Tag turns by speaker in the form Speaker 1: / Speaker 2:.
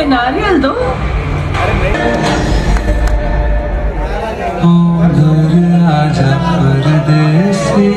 Speaker 1: मुझे नारियल दो।
Speaker 2: ओ घर आजा परदेसी।